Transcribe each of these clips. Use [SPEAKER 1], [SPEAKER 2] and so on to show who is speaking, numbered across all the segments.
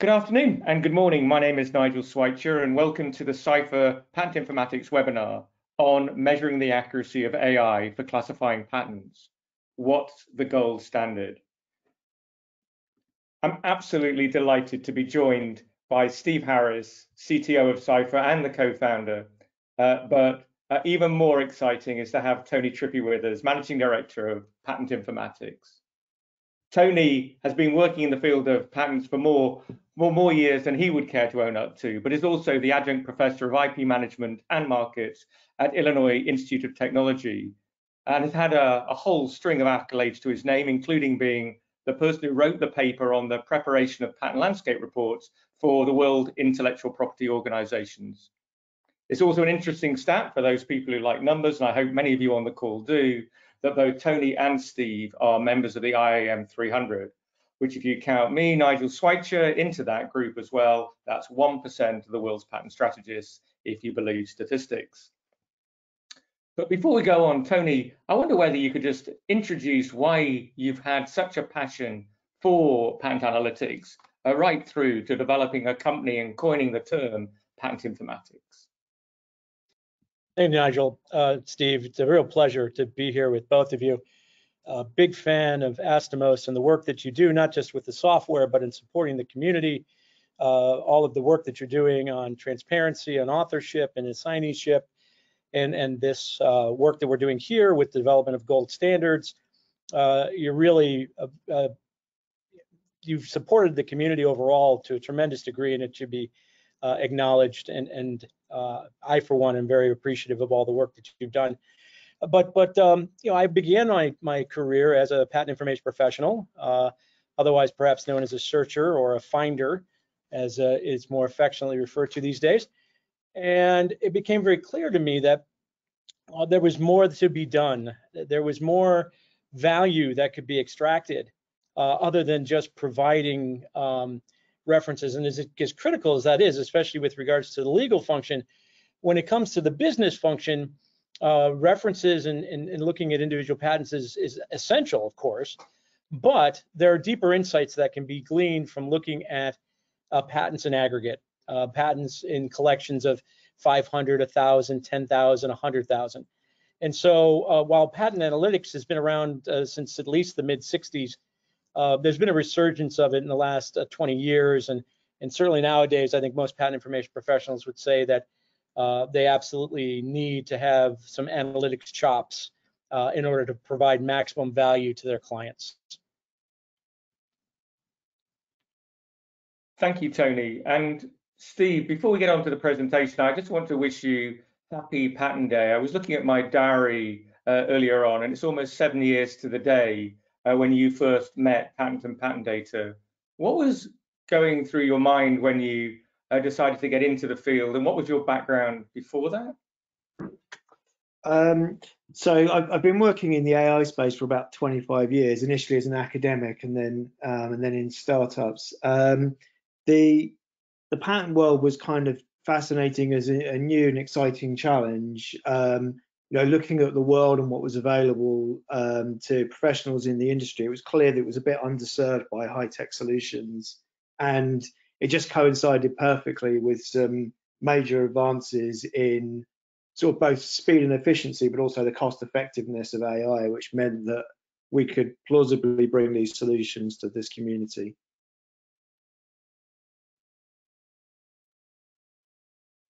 [SPEAKER 1] Good afternoon and good morning. My name is Nigel Swycher and welcome to the Cipher Patinformatics webinar on measuring the accuracy of AI for classifying patents. What's the gold standard? I'm absolutely delighted to be joined by Steve Harris, CTO of Cipher and the co-founder. Uh, but uh, even more exciting is to have Tony Trippe with us, Managing Director of Patinformatics. Tony has been working in the field of patents for more, more, more years than he would care to own up to, but is also the adjunct professor of IP management and markets at Illinois Institute of Technology, and has had a, a whole string of accolades to his name, including being the person who wrote the paper on the preparation of patent landscape reports for the World Intellectual Property Organizations. It's also an interesting stat for those people who like numbers, and I hope many of you on the call do, that both Tony and Steve are members of the IAM 300, which if you count me, Nigel Swycher, into that group as well, that's 1% of the world's patent strategists, if you believe statistics. But before we go on, Tony, I wonder whether you could just introduce why you've had such a passion for patent analytics, uh, right through to developing a company and coining the term patinformatics.
[SPEAKER 2] Hey, Nigel, uh, Steve, it's a real pleasure to be here with both of you. A big fan of Aistemos and the work that you do, not just with the software, but in supporting the community, uh, all of the work that you're doing on transparency and authorship and assigneeship, and, and this uh, work that we're doing here with the development of gold standards. Uh, you're really, uh, uh, you've supported the community overall to a tremendous degree, and it should be acknowledged and, and uh, I, for one, am very appreciative of all the work that you've done. But, but um, you know, I began my, my career as a patent information professional, uh, otherwise perhaps known as a searcher or a finder, as uh, is more affectionately referred to these days. And it became very clear to me that uh, there was more to be done. There was more value that could be extracted uh, other than just providing um, references. And as, as critical as that is, especially with regards to the legal function, when it comes to the business function, uh, references and, and, and, looking at individual patents is, is essential, of course, but there are deeper insights that can be gleaned from looking at uh, patents in aggregate, uh, patents in collections of 500, 1,000, 10,000, 100,000. And so uh, while patent analytics has been around uh, since at least the mid 60s, uh, there's been a resurgence of it in the last uh, 20 years, and and certainly nowadays, I think most patent information professionals would say that uh, they absolutely need to have some analytics chops uh, in order to provide maximum value to their clients.
[SPEAKER 1] Thank you, Tony. And Steve, before we get on to the presentation, I just want to wish you happy Patent Day. I was looking at my diary uh, earlier on, and it's almost seven years to the day uh, when you first met Patent and Patent Data. What was going through your mind when you uh, decided to get into the field, and what was your background before that?
[SPEAKER 3] Um, so I've, I've, been working in the AI space for about 25 years, initially as an academic, and then um, and then in startups. Um, the the patent world was kind of fascinating as a, a new and exciting challenge. Um, you know, looking at the world and what was available um, to professionals in the industry, it was clear that it was a bit underserved by high-tech solutions, and it just coincided perfectly with some major advances in sort of both speed and efficiency, but also the cost effectiveness of AI, which meant that we could plausibly bring these solutions to this community.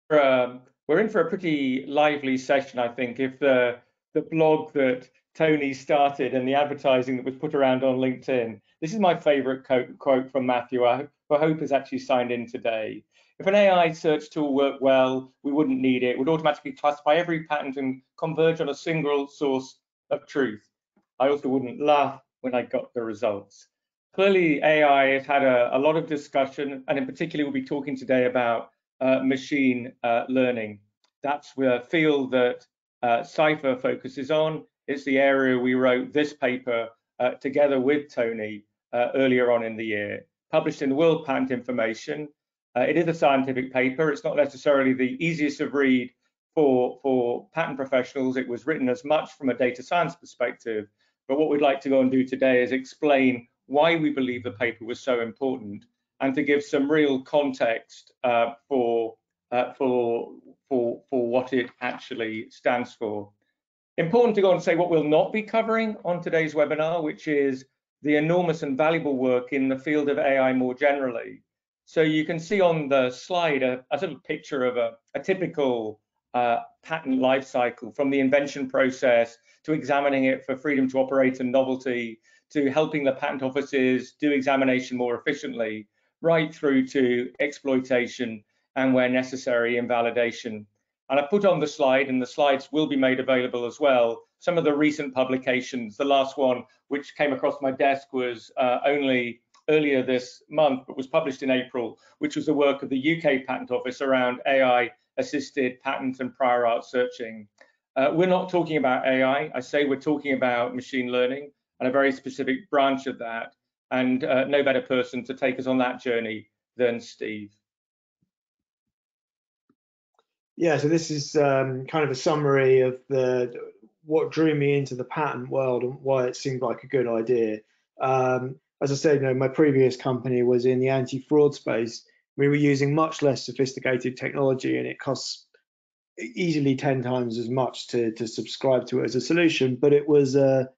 [SPEAKER 1] Um, we're in for a pretty lively session, I think. If the the blog that Tony started and the advertising that was put around on LinkedIn, this is my favorite quote, quote from Matthew, I hope has actually signed in today. If an AI search tool worked well, we wouldn't need it. It would automatically classify every patent and converge on a single source of truth. I also wouldn't laugh when I got the results. Clearly, AI has had a, a lot of discussion, and in particular, we'll be talking today about machine uh, learning. That's the field that uh, Cipher focuses on. It's the area we wrote this paper uh, together with Tony uh, earlier on in the year, published in the World Patent Information. Uh, it is a scientific paper. It's not necessarily the easiest of read for, for patent professionals. It was written as much from a data science perspective, but what we'd like to go and do today is explain why we believe the paper was so important and to give some real context uh, for, uh, for, for, for what it actually stands for. Important to go and say what we'll not be covering on today's webinar, which is the enormous and valuable work in the field of AI more generally. So you can see on the slide a, a sort of picture of a, a typical uh, patent life cycle from the invention process to examining it for freedom to operate and novelty to helping the patent offices do examination more efficiently, right through to exploitation and where necessary, invalidation. And I put on the slide, and the slides will be made available as well, some of the recent publications. The last one, which came across my desk, was uh, only earlier this month, but was published in April, which was the work of the UK Patent Office around AI assisted patent and prior art searching. Uh, we're not talking about AI. I say we're talking about machine learning and a very specific branch of that. And uh, no better person to take us on that journey than Steve.
[SPEAKER 3] Yeah, so this is um, kind of a summary of the what drew me into the patent world and why it seemed like a good idea. Um, as I said, you know, my previous company was in the anti-fraud space. We were using much less sophisticated technology, and it costs easily 10 times as much to, to subscribe to it as a solution, but it was a,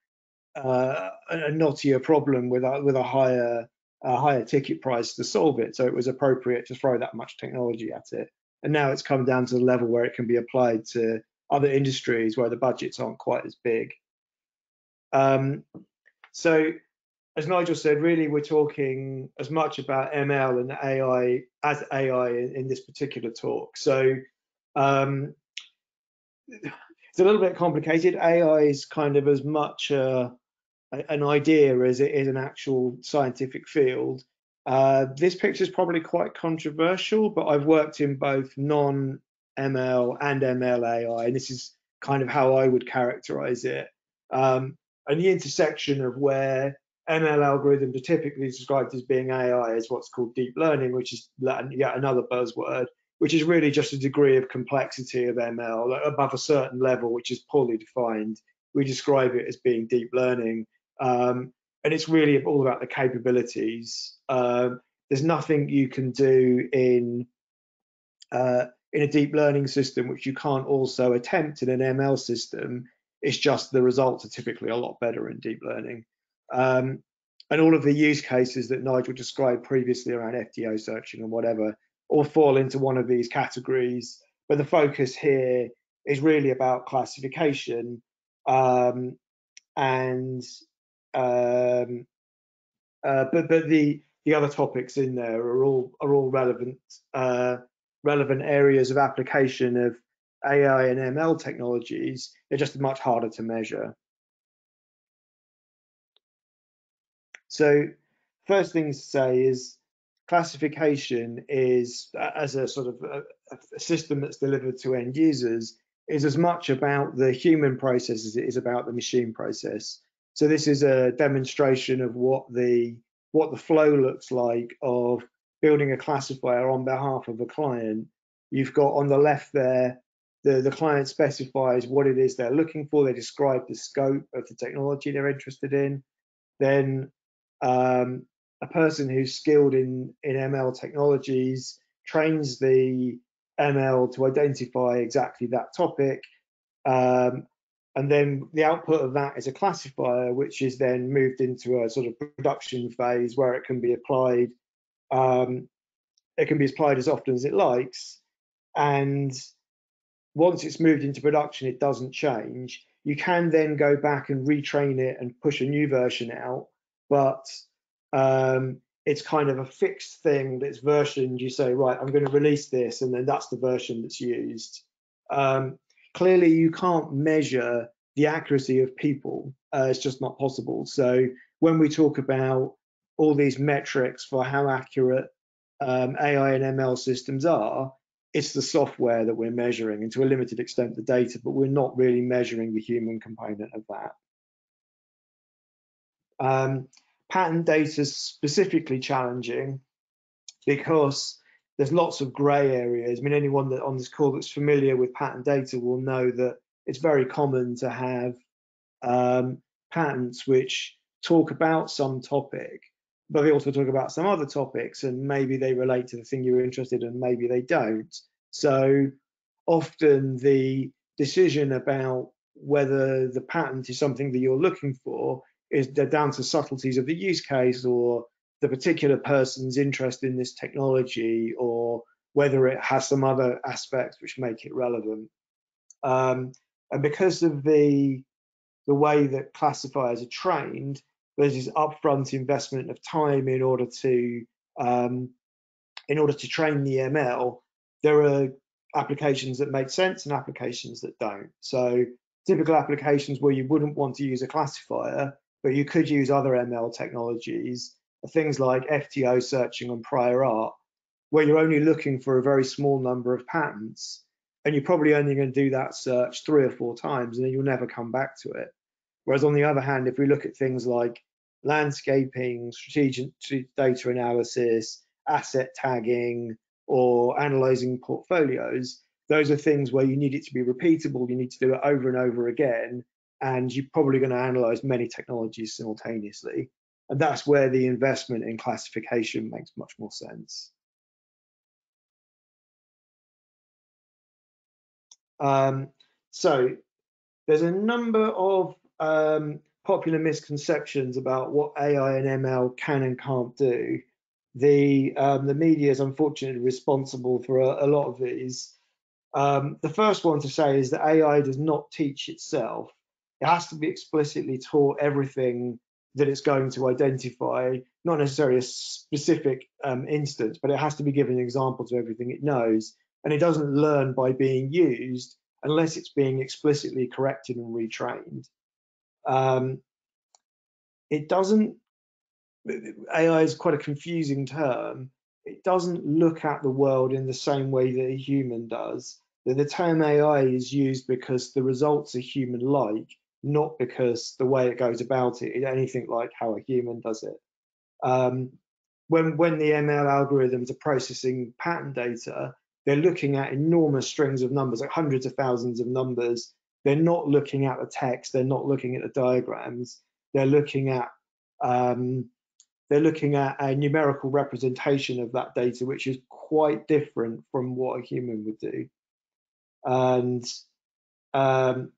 [SPEAKER 3] a, a knottier problem with a, with a higher a higher ticket price to solve it. So it was appropriate to throw that much technology at it. And now it's come down to the level where it can be applied to other industries where the budgets aren't quite as big. Um, so as Nigel said, really we're talking as much about ML and AI as AI in, in this particular talk. So um, it's a little bit complicated. AI is kind of as much an idea as it is an actual scientific field. Uh, this picture is probably quite controversial, but I've worked in both non ML and ML AI, and this is kind of how I would characterize it. Um, and the intersection of where ML algorithms are typically described as being AI is what's called deep learning, which is yet another buzzword, which is really just a degree of complexity of ML above a certain level, which is poorly defined. We describe it as being deep learning. Um, and it's really all about the capabilities. Um, there's nothing you can do in uh, in a deep learning system which you can't also attempt in an ML system. It's just the results are typically a lot better in deep learning. Um, and all of the use cases that Nigel described previously around FTO searching and whatever all fall into one of these categories. But the focus here is really about classification um, and um, uh, but but the the other topics in there are all are all relevant uh, relevant areas of application of AI and ML technologies. They're just much harder to measure. So first thing to say is classification is as a sort of a, a system that's delivered to end users is as much about the human process as it is about the machine process. So this is a demonstration of what the what the flow looks like of building a classifier on behalf of a client. You've got on the left there, the, the client specifies what it is they're looking for. They describe the scope of the technology they're interested in. Then um, a person who's skilled in, in ML technologies trains the ML to identify exactly that topic. Um, and then the output of that is a classifier, which is then moved into a sort of production phase where it can be applied. Um, it can be applied as often as it likes. And once it's moved into production, it doesn't change. You can then go back and retrain it and push a new version out, but um, it's kind of a fixed thing that's versioned. You say, right, I'm going to release this, and then that's the version that's used. Um, clearly you can't measure the accuracy of people. Uh, it's just not possible. So when we talk about all these metrics for how accurate um, AI and ML systems are, it's the software that we're measuring and to a limited extent the data, but we're not really measuring the human component of that. Um, patent data is specifically challenging because there's lots of gray areas. I mean, anyone that on this call that's familiar with patent data will know that it's very common to have um, patents which talk about some topic, but they also talk about some other topics and maybe they relate to the thing you're interested in, maybe they don't. So often the decision about whether the patent is something that you're looking for is down to subtleties of the use case or the particular person's interest in this technology or whether it has some other aspects which make it relevant. Um, and because of the the way that classifiers are trained, there's this upfront investment of time in order to um, in order to train the ML. There are applications that make sense and applications that don't. So typical applications where you wouldn't want to use a classifier, but you could use other ML technologies, things like FTO searching on prior art, where you're only looking for a very small number of patents, and you're probably only going to do that search three or four times, and then you'll never come back to it. Whereas on the other hand, if we look at things like landscaping, strategic data analysis, asset tagging, or analyzing portfolios, those are things where you need it to be repeatable, you need to do it over and over again, and you're probably going to analyze many technologies simultaneously. And that's where the investment in classification makes much more sense. Um, so there's a number of um, popular misconceptions about what AI and ML can and can't do. The um, the media is unfortunately responsible for a, a lot of these. Um, the first one to say is that AI does not teach itself. It has to be explicitly taught everything that it's going to identify, not necessarily a specific um, instance, but it has to be given examples of everything it knows. And it doesn't learn by being used unless it's being explicitly corrected and retrained. Um, it doesn't, AI is quite a confusing term. It doesn't look at the world in the same way that a human does. The term AI is used because the results are human-like, not because the way it goes about it is anything like how a human does it. Um, when, when the ML algorithms are processing patent data, they're looking at enormous strings of numbers, like hundreds of thousands of numbers, they're not looking at the text, they're not looking at the diagrams, they're looking at um, they're looking at a numerical representation of that data, which is quite different from what a human would do. And um,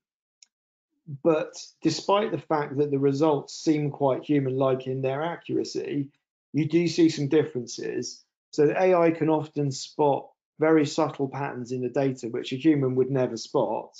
[SPEAKER 3] but despite the fact that the results seem quite human-like in their accuracy, you do see some differences. So the AI can often spot very subtle patterns in the data which a human would never spot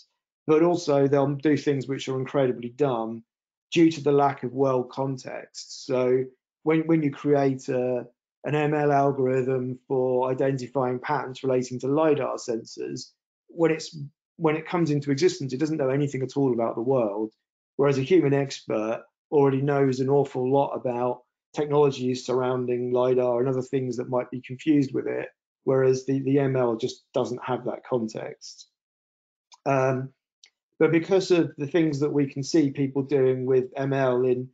[SPEAKER 3] but also they'll do things which are incredibly dumb due to the lack of world context. So when, when you create a, an ML algorithm for identifying patterns relating to LiDAR sensors, when it's when it comes into existence, it doesn't know anything at all about the world. Whereas a human expert already knows an awful lot about technologies surrounding LiDAR and other things that might be confused with it, whereas the, the ML just doesn't have that context. Um, but because of the things that we can see people doing with ML in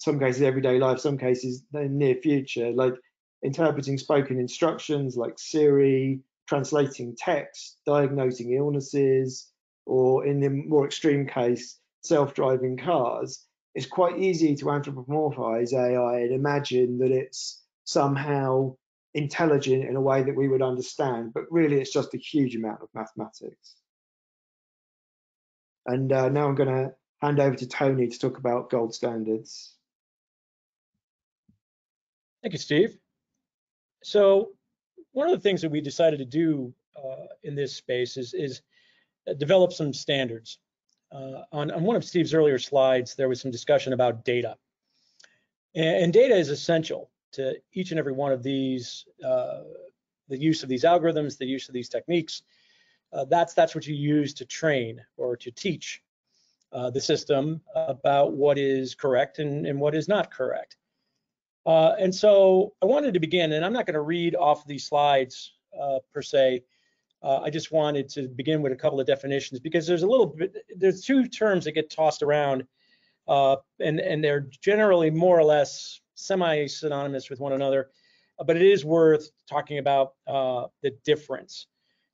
[SPEAKER 3] some cases everyday life, some cases in near future, like interpreting spoken instructions like Siri, translating text, diagnosing illnesses, or in the more extreme case, self-driving cars, it's quite easy to anthropomorphize AI and imagine that it's somehow intelligent in a way that we would understand, but really it's just a huge amount of mathematics. And uh, now I'm going to hand over to Tony to talk about gold standards.
[SPEAKER 2] Thank you, Steve. So one of the things that we decided to do uh, in this space is, is develop some standards. Uh, on, on, one of Steve's earlier slides, there was some discussion about data. And, and data is essential to each and every one of these, uh, the use of these algorithms, the use of these techniques, uh, that's that's what you use to train or to teach uh, the system about what is correct and, and what is not correct. Uh, and so I wanted to begin, and I'm not going to read off these slides uh, per se. Uh, I just wanted to begin with a couple of definitions because there's a little bit, there's two terms that get tossed around, uh, and and they're generally more or less semi-synonymous with one another, but it is worth talking about the difference.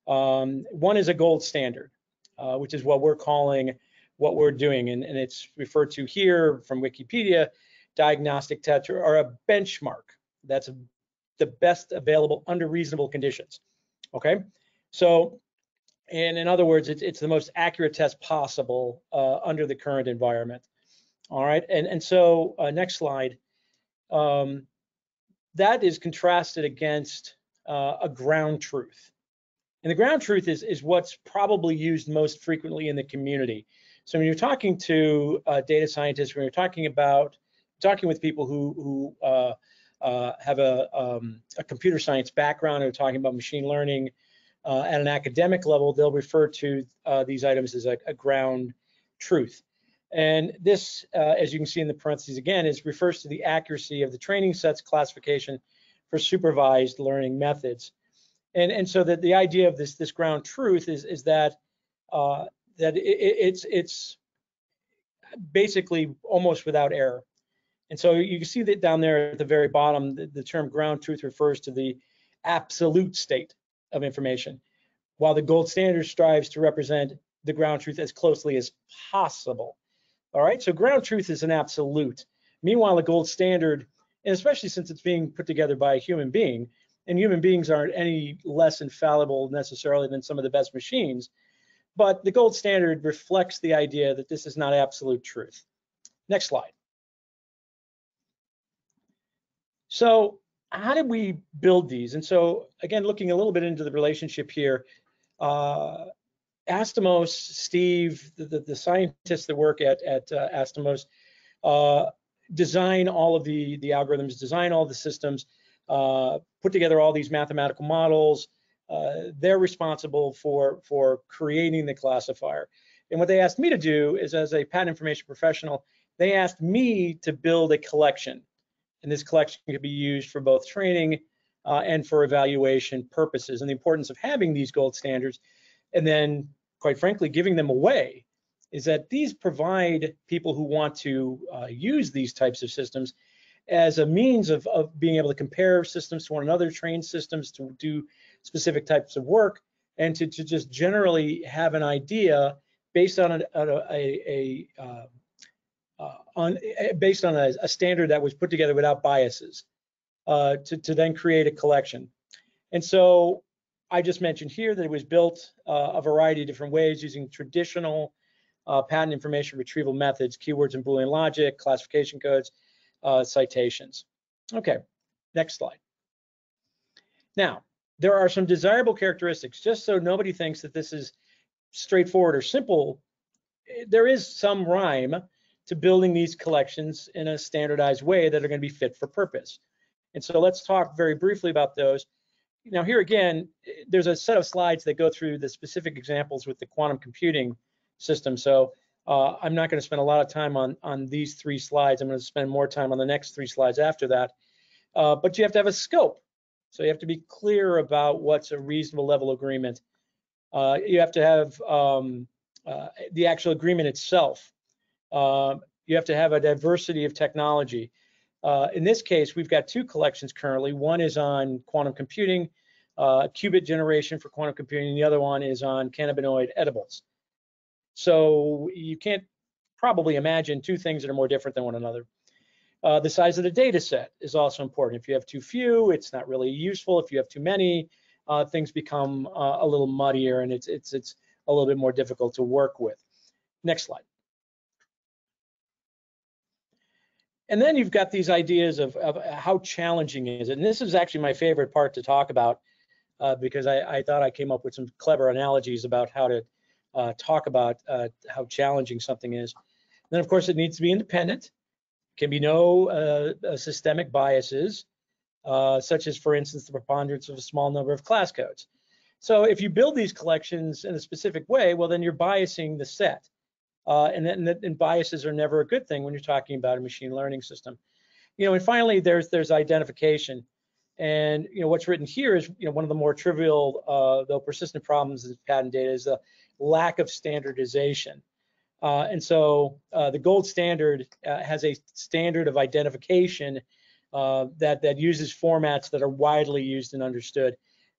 [SPEAKER 2] Um, one is a gold standard, uh, which is what we're calling what we're doing, and, and, it's referred to here from Wikipedia, diagnostic are, are a benchmark. That's the best available under reasonable conditions. Okay, so and in other words, it's, it's the most accurate test possible uh, under the current environment. All right, and and so uh, next slide. Um, that is contrasted against uh, a ground truth. And the ground truth is, is what's probably used most frequently in the community. So when you're talking to uh, data scientists, when you're talking about talking with people who, who uh, uh, have a, um, a, computer science background or talking about machine learning uh, at an academic level, they'll refer to uh, these items as a, a, ground truth. And this, uh, as you can see in the parentheses again, is refers to the accuracy of the training sets classification for supervised learning methods. And, and so that the idea of this, this ground truth is, is that, uh, that it, it's, it's basically almost without error. And so you can see that down there at the very bottom, the, the term ground truth refers to the absolute state of information, while the gold standard strives to represent the ground truth as closely as possible. All right, so ground truth is an absolute. Meanwhile, the gold standard and especially since it's being put together by a human being, and human beings aren't any less infallible necessarily than some of the best machines, but the gold standard reflects the idea that this is not absolute truth. Next slide. So how did we build these? And so again, looking a little bit into the relationship here, uh, Aistemos, Steve, the, the, the, scientists that work at, at uh, Aistemos, uh, design all of the, the algorithms, design all the systems, uh, put together all these mathematical models. Uh, they're responsible for, for creating the classifier. And what they asked me to do is as a patent information professional, they asked me to build a collection. And this collection could be used for both training uh, and for evaluation purposes. And the importance of having these gold standards and then, quite frankly, giving them away is that these provide people who want to uh, use these types of systems as a means of, of being able to compare systems to one another, train systems to do specific types of work, and to, to just generally have an idea based on a, a, a, a uh, uh, on based on a, a, standard that was put together without biases uh, to, to then create a collection. And so I just mentioned here that it was built uh, a variety of different ways using traditional uh, patent information retrieval methods, keywords and Boolean logic, classification codes, uh, citations. Okay, next slide. Now, there are some desirable characteristics, just so nobody thinks that this is straightforward or simple. There is some rhyme to building these collections in a standardized way that are going to be fit for purpose. And so let's talk very briefly about those. Now here again, there's a set of slides that go through the specific examples with the quantum computing system. So uh, I'm not going to spend a lot of time on, on these three slides. I'm going to spend more time on the next three slides after that. Uh, but you have to have a scope. So you have to be clear about what's a reasonable level agreement. Uh, you have to have um, uh, the actual agreement itself. Um, you have to have a diversity of technology. Uh, in this case, we've got two collections currently. One is on quantum computing, uh, qubit generation for quantum computing, and the other one is on cannabinoid edibles. So you can't probably imagine two things that are more different than one another. Uh, the size of the data set is also important. If you have too few, it's not really useful. If you have too many, uh, things become uh, a little muddier and it's, it's, it's a little bit more difficult to work with. Next slide. And then you've got these ideas of, of how challenging is it. And this is actually my favorite part to talk about uh, because I, I, thought I came up with some clever analogies about how to uh, talk about uh, how challenging something is. And then, of course, it needs to be independent. Can be no uh, systemic biases, uh, such as, for instance, the preponderance of a small number of class codes. So if you build these collections in a specific way, well, then you're biasing the set. Uh, and, then, and biases are never a good thing when you're talking about a machine learning system. You know, and finally, there's there's identification. And you know what's written here is you know one of the more trivial uh, though persistent problems of patent data is the lack of standardization. Uh, and so uh, the gold standard uh, has a standard of identification uh, that, that uses formats that are widely used and understood.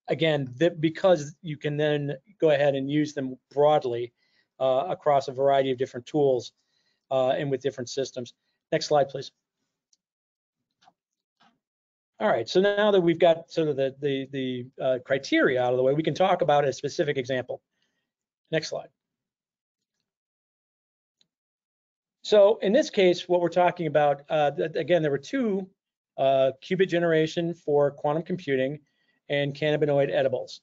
[SPEAKER 2] Again, because you can then go ahead and use them broadly uh, across a variety of different tools uh, and with different systems. Next slide, please. All right, so now that we've got sort of the, the, the uh, criteria out of the way, we can talk about a specific example. Next slide. So in this case, what we're talking about, uh, again, there were two uh, qubit generation for quantum computing and cannabinoid edibles.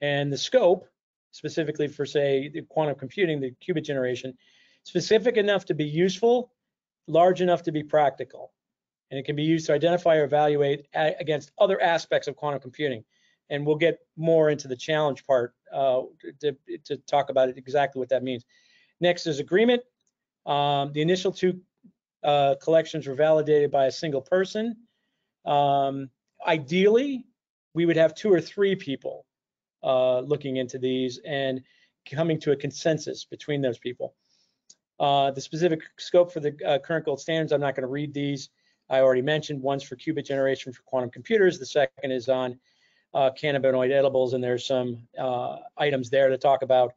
[SPEAKER 2] And the scope, specifically for say the quantum computing, the qubit generation, specific enough to be useful, large enough to be practical. And it can be used to identify or evaluate against other aspects of quantum computing. And we'll get more into the challenge part uh, to, to talk about it, exactly what that means. Next is agreement. Um, the initial two uh, collections were validated by a single person. Um, ideally, we would have two or three people uh, looking into these and coming to a consensus between those people. Uh, the specific scope for the uh, current gold standards, I'm not going to read these. I already mentioned one's for qubit generation for quantum computers. The second is on uh, cannabinoid edibles, and there's some uh, items there to talk about.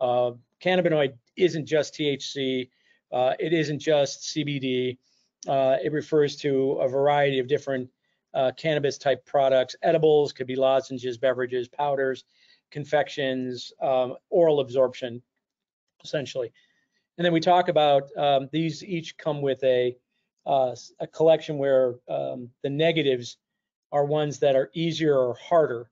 [SPEAKER 2] Uh, cannabinoid isn't just THC. It isn't just CBD. It refers to a variety of different uh, cannabis type products. Edibles could be lozenges, beverages, powders, confections, um, oral absorption, essentially. And then we talk about um, these each come with a, uh, a collection where um, the negatives are ones that are easier or harder,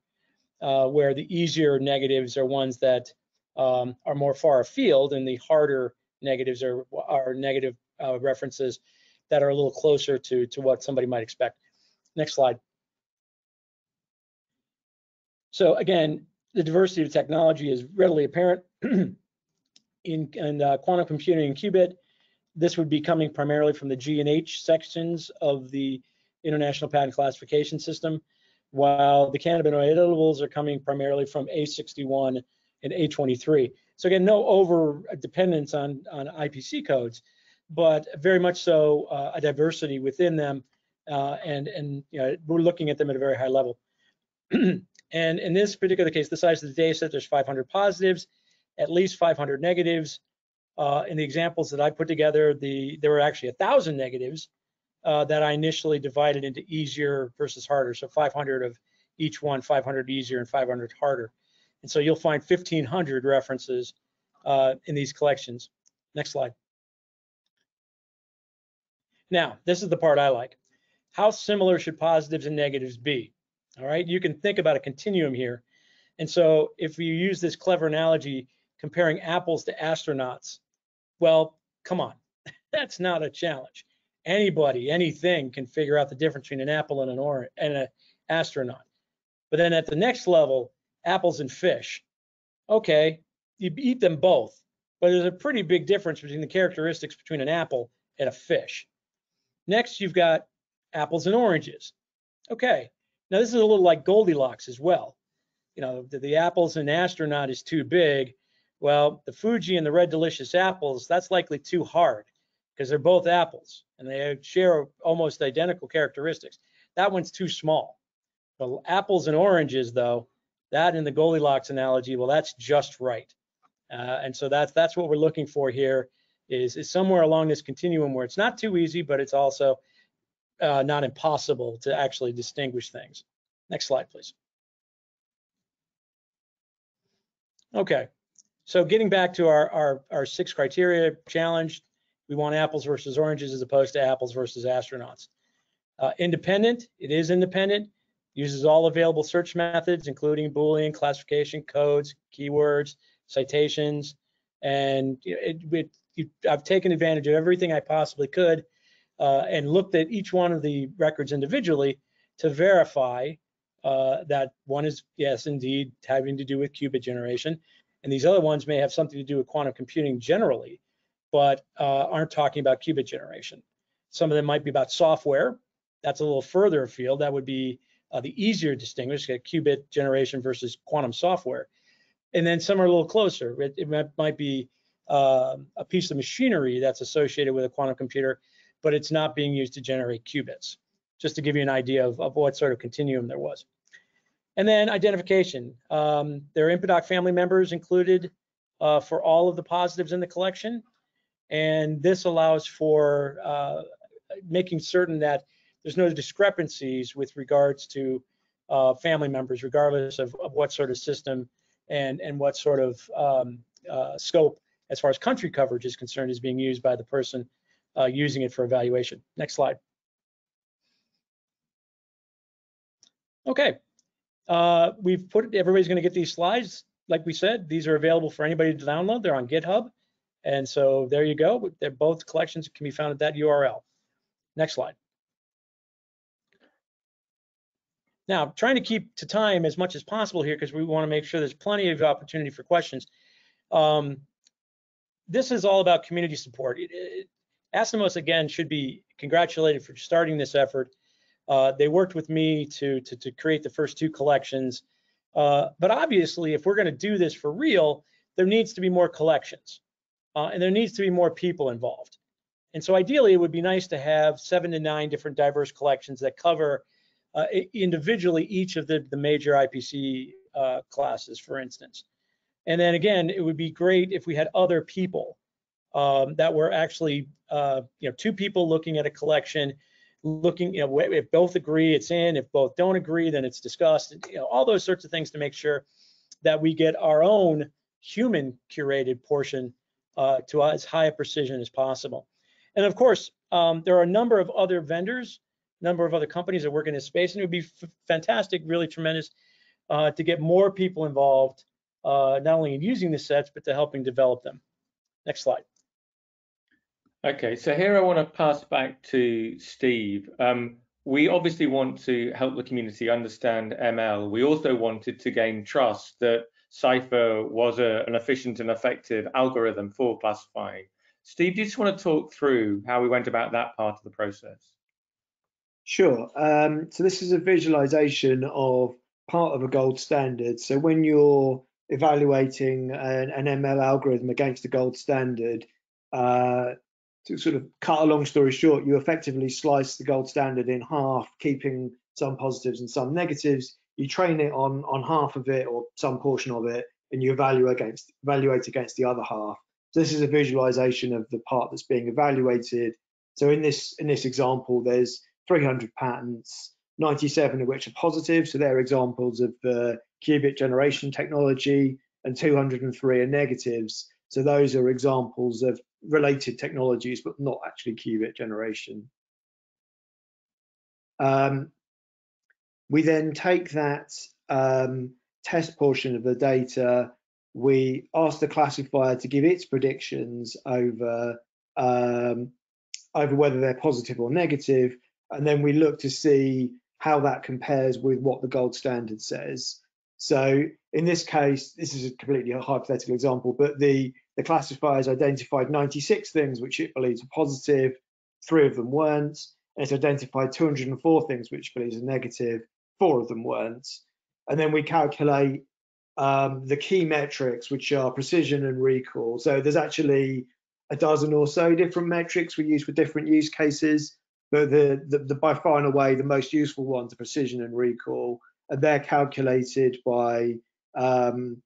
[SPEAKER 2] uh, where the easier negatives are ones that um, are more far afield and the harder negatives are, are negative uh, references that are a little closer to, to what somebody might expect. Next slide. So again, the diversity of technology is readily apparent in, in uh, quantum computing and qubit. This would be coming primarily from the G and H sections of the International Patent Classification System, while the cannabinoid edibles are coming primarily from A61 and A23. So again, no over dependence on, on IPC codes, but very much so uh, a diversity within them. Uh, and and you know, we're looking at them at a very high level. and in this particular case, the size of the data set, there's 500 positives, at least 500 negatives. Uh, in the examples that I put together, the there were actually thousand negatives uh, that I initially divided into easier versus harder. So 500 of each one, 500 easier and 500 harder. And so you'll find 1,500 references uh, in these collections. Next slide. Now, this is the part I like. How similar should positives and negatives be? All right, you can think about a continuum here. And so if you use this clever analogy, comparing apples to astronauts, well, come on, that's not a challenge. Anybody, anything can figure out the difference between an apple and an orange and an astronaut. But then at the next level, apples and fish. Okay, you eat them both, but there's a pretty big difference between the characteristics between an apple and a fish. Next, you've got apples and oranges. Okay, now this is a little like Goldilocks as well. You know, the, the apples and astronaut is too big. Well, the Fuji and the Red Delicious apples, that's likely too hard because they're both apples and they share almost identical characteristics. That one's too small. The apples and oranges, though, that in the Goldilocks analogy, well, that's just right. Uh, and so that's that's what we're looking for here is, is somewhere along this continuum where it's not too easy, but it's also uh, not impossible to actually distinguish things. Next slide, please. Okay, so getting back to our, our, our six criteria challenge, we want apples versus oranges as opposed to apples versus astronauts. Uh, independent, it is independent uses all available search methods, including Boolean, classification, codes, keywords, citations, and it, it, it, I've taken advantage of everything I possibly could uh, and looked at each one of the records individually to verify uh, that one is, yes, indeed, having to do with qubit generation, and these other ones may have something to do with quantum computing generally, but uh, aren't talking about qubit generation. Some of them might be about software. That's a little further afield. That would be uh, the easier to distinguish, qubit generation versus quantum software. And then some are a little closer. It, it might be uh, a piece of machinery that's associated with a quantum computer, but it's not being used to generate qubits, just to give you an idea of, of what sort of continuum there was. And then identification. Um, there are INPADOC family members included uh, for all of the positives in the collection. And this allows for uh, making certain that there's no discrepancies with regards to uh, family members, regardless of, of, what sort of system and, and what sort of um, uh, scope as far as country coverage is concerned is being used by the person uh, using it for evaluation. Next slide. Okay, uh, we've put, everybody's gonna get these slides. Like we said, these are available for anybody to download. They're on GitHub. And so there you go. They're both collections can be found at that URL. Next slide. Now, trying to keep to time as much as possible here because we want to make sure there's plenty of opportunity for questions. Um, this is all about community support. It, it, Aistemos, again, should be congratulated for starting this effort. Uh, they worked with me to, to, to, create the first two collections. Uh, but obviously, if we're going to do this for real, there needs to be more collections uh, and there needs to be more people involved. And so ideally, it would be nice to have seven to nine different diverse collections that cover uh, individually each of the, the major IPC uh, classes, for instance. And then again, it would be great if we had other people um, that were actually, uh, you know, two people looking at a collection, looking, you know, if both agree, it's in. If both don't agree, then it's discussed. You know, all those sorts of things to make sure that we get our own human curated portion uh, to as high a precision as possible. And of course, um, there are a number of other vendors, number of other companies that work in this space, and it would be fantastic, really tremendous uh, to get more people involved, uh, not only in using the sets, but to helping develop them. Next slide.
[SPEAKER 1] Okay, so here I want to pass back to Steve. Um, we obviously want to help the community understand ML. We also wanted to gain trust that Cipher was a, an efficient and effective algorithm for classifying. Steve, do you just want to talk through how we went about that part of the process?
[SPEAKER 3] Sure. Um, so this is a visualization of part of a gold standard. So when you're evaluating an, an ML algorithm against a gold standard, uh, to sort of cut a long story short, you effectively slice the gold standard in half, keeping some positives and some negatives, you train it on on half of it or some portion of it, and you evaluate against evaluate against the other half. So this is a visualization of the part that's being evaluated. So in this in this example, there's 300 patents, 97 of which are positive. So they're examples of uh, the qubit generation technology, and 203 are negatives. So those are examples of related technologies, but not actually qubit generation. Um, we then take that um, test portion of the data, we ask the classifier to give its predictions over um, over whether they're positive or negative, and then we look to see how that compares with what the gold standard says. So in this case, this is a completely hypothetical example, but the, the classifier has identified 96 things which it believes are positive, three of them weren't, and it's identified 204 things which it believes are negative, four of them weren't. And then we calculate um, the key metrics, which are precision and recall. So there's actually a dozen or so different metrics we use for different use cases, but the, the, the by far and away the most useful ones are precision and recall, and they're calculated by um,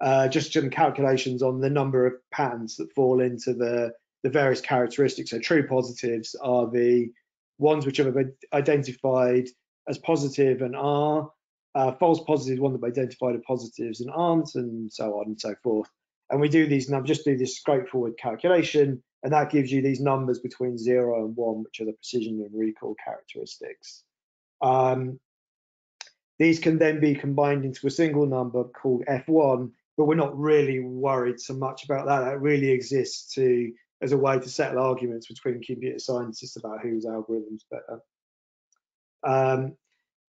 [SPEAKER 3] uh, just some calculations on the number of patents that fall into the, the various characteristics. So true positives are the ones which have been identified as positive and are, uh, false positives, one that we identified as positives and aren't, and so on and so forth. And we do these, and I'm just do this straightforward calculation, and that gives you these numbers between zero and one, which are the precision and recall characteristics. Um, these can then be combined into a single number called F1, but we're not really worried so much about that. That really exists to as a way to settle arguments between computer scientists about whose algorithms better. Um,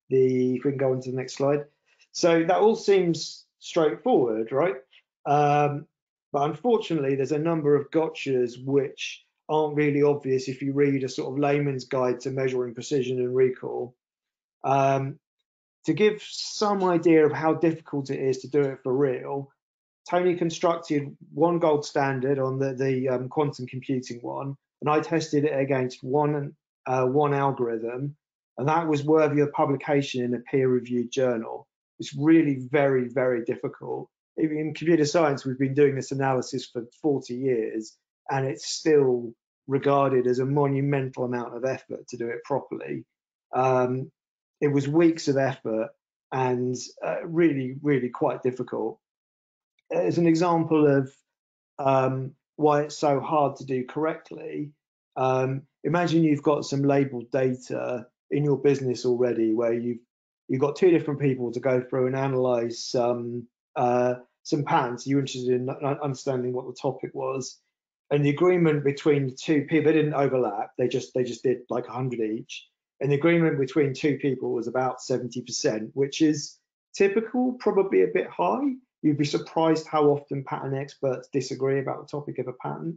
[SPEAKER 3] the if we can go on to the next slide. So that all seems straightforward, right? Um, but unfortunately, there's a number of gotchas which aren't really obvious if you read a sort of layman's guide to measuring precision and recall. Um, to give some idea of how difficult it is to do it for real, Tony constructed one gold standard on the, the um, quantum computing one, and I tested it against one uh, one algorithm and that was worthy of publication in a peer-reviewed journal. It's really very, very difficult. In computer science, we've been doing this analysis for 40 years, and it's still regarded as a monumental amount of effort to do it properly. Um, it was weeks of effort and uh, really, really quite difficult. As an example of um, why it's so hard to do correctly, um, imagine you've got some labeled data in your business already where you've you've got two different people to go through and analyze some uh, some patents. You're interested in understanding what the topic was, and the agreement between the two people they didn't overlap. They just they just did like 100 each, the agreement between two people was about 70%, which is typical, probably a bit high. You'd be surprised how often patent experts disagree about the topic of a patent.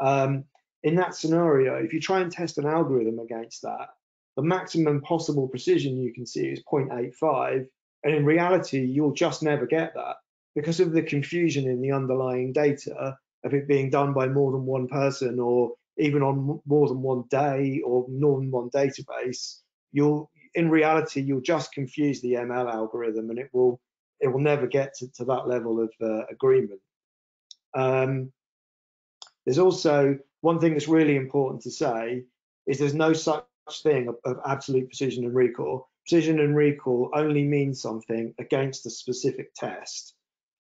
[SPEAKER 3] Um, in that scenario, if you try and test an algorithm against that, the maximum possible precision you can see is 0.85. And in reality, you'll just never get that because of the confusion in the underlying data of it being done by more than one person or even on more than one day or more than one database. You'll, in reality, you'll just confuse the ML algorithm and it will, it will never get to, to that level of uh, agreement. Um, there's also one thing that's really important to say is there's no such thing of, of absolute precision and recall. Precision and recall only means something against a specific test.